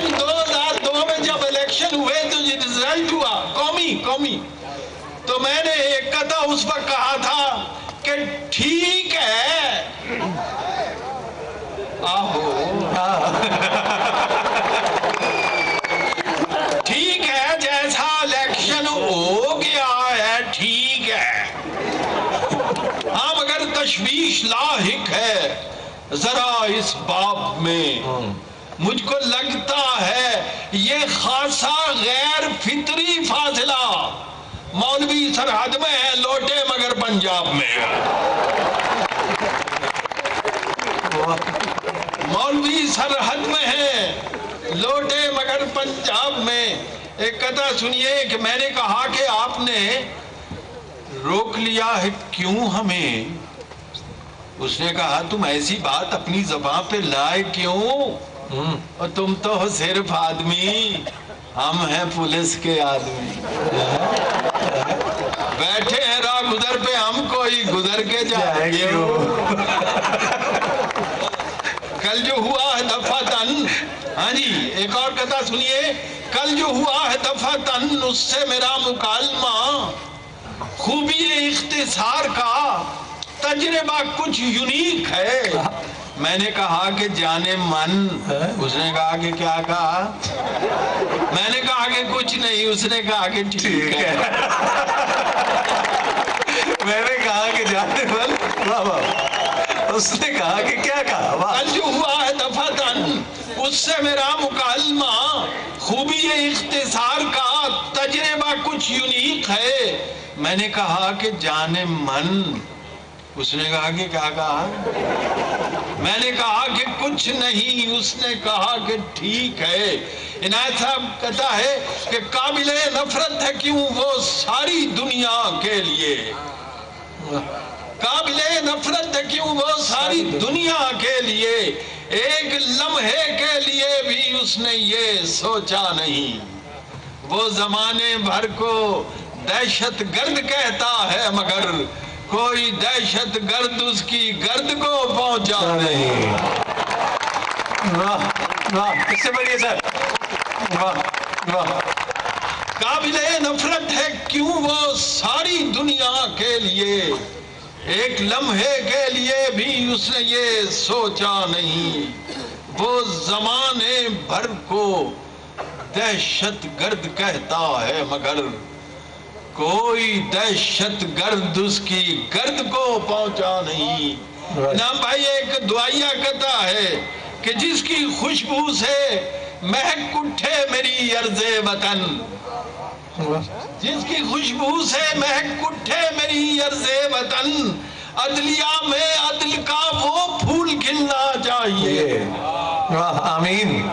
लेकिन 2002 में जब इलेक्शन हुए तो ये रिज़ल्ट हुआ। कौमी कौमी। तो मैंने एक कथा उस पर कहा था कि ठीक है। आहो। ठीक है, जैसा इलेक्शन हो गया है, ठीक है। हाँ मगर तशवीश लाहिक है, जरा इस बाप में हाँ। मुझको लगता है ये खासा गैर फितरी फासला। मौलवी सरहद में है, लौटे मगर पंजाब में है। मौलवी सरहद में है, लौटे मगर पंजाब में। एक कथा सुनिए, कि मैंने कहा कि आपने रोक लिया है क्यों हमें? उसने कहा, तुम ऐसी बात अपनी जबान पे लाए क्यों? और तुम तो हो सिर्फ़ आदमी। हम हैं पुलिस के आदमी। बैठे हैं राह गुजर पे हम कोई गुजर के जाएँगे कल जो हुआ है दफ़ा तन। हाँ जी एक और कथा सुनिए। कल जो हुआ है दफ़ा तन उससे मेरा मुकालमा खूबी इख्तिसार का तजर्बा कुछ यूनिक है। मैंने कहा कि जाने मन उसने कहा कि क्या कहा? मैंने कहा कि कुछ नहीं उसने कहा कि ठीक है। मैंने कहा कि जाने मन वाह वाह उसने कहा कि क्या कहा? कल जो हुआ है दफ़ा तन उससे मेरा मुकालमा खूबी इख्तिसार का तजर्बा कुछ यूनिक है। मैंने कहा कि जाने मन उसने कहा कि क्या कहा? मैंने कहा कि कुछ नहीं, उसने कहा कि ठीक है। इनायत साहब कहता है कि काबिल नफरत है क्यों वो सारी दुनिया के लिए? काबिल नफरत है क्यों वो सारी दुनिया के लिए? एक लम्हे के लिए भी उसने ये सोचा नहीं। वो जमाने भर को दहशत गर्द कहता है मगर कोई दहशत गर्द उसकी गर्द को पहुँचा नहीं वाह वाह इससे बढ़िए सर? वाह वाह। काबिल नफरत है क्यों वो सारी दुनिया के लिए? एक लम्हे के लिए भी उसने ये सोचा नहीं। वो जमाने भर को दहशत गर्द कहता है मगर कोई दहशत गर्द उसकी गर्द को पहुँचा नहीं। ना भाई एक दुआया कहता है कि जिसकी खुशबू से महक उठे मेरी अर्जे वतन। जिसकी खुशबू से महक उठे मेरी अर्जे वतन। अदलिया में अदल का वो फूल खिलना चाहिए। आमीन